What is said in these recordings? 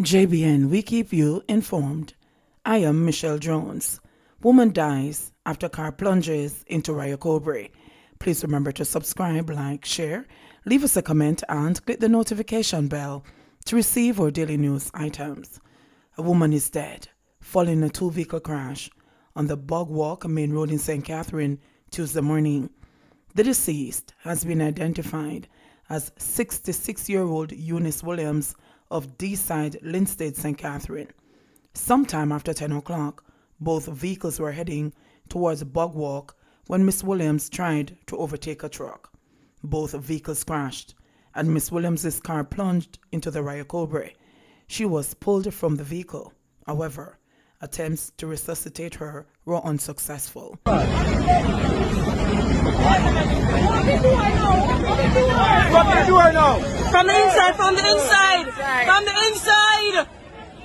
JBN, we keep you informed. I am Michelle Jones. Woman dies after car plunges into Rio Cobre. Please remember to subscribe, like, share, leave us a comment, and click the notification bell to receive our daily news items. A woman is dead following a two vehicle crash on the Bog Walk main road in St. Catherine Tuesday morning. The deceased has been identified as 66 year old Eunice Williams of D side Linstead St. Catherine. Sometime after 10 o'clock, both vehicles were heading towards Bog Walk when Miss Williams tried to overtake a truck. Both vehicles crashed, and Miss Williams's car plunged into the Rio Cobre. She was pulled from the vehicle. However, attempts to resuscitate her were unsuccessful. From the door now. From the inside, from the inside, from the inside.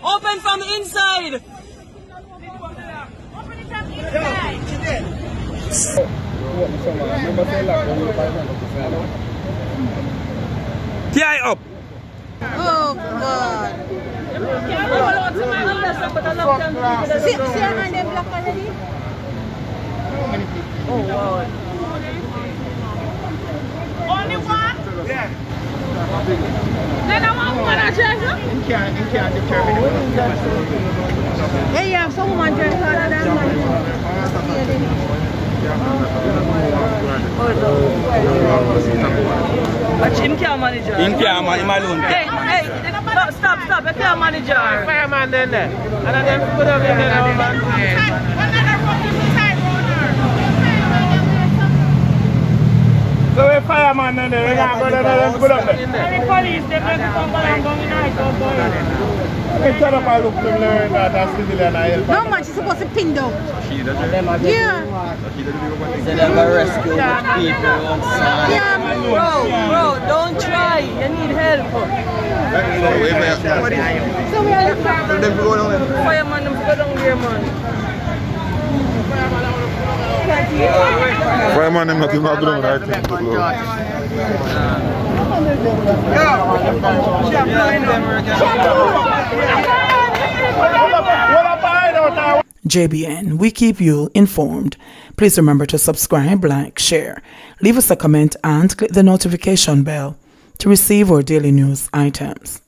Open from the inside. Tie up. Oh God. See, see her hand them black already? Only oh, Then I want one at Yeah, yeah, some woman drink harder than man. Watch him can't manage her. In camera, him alone. Hey, hey, stop, stop, stop. You can't manage her. Fireman then there. And then put up in there, man. Another road is the side road So we fireman then there. We got brother then put up there. The police, they make it come and go in night, go boy. We shut up and look to learn that as civilian and help. No man, she's supposed to pin down. Yeah. Yeah. Bro, bro, don't try. You need help. So we are looking Fireman, them go down there, man. Nothing not doing right? JBN, we keep you informed. Please remember to subscribe, like, share, leave us a comment, and click the notification bell to receive our daily news items.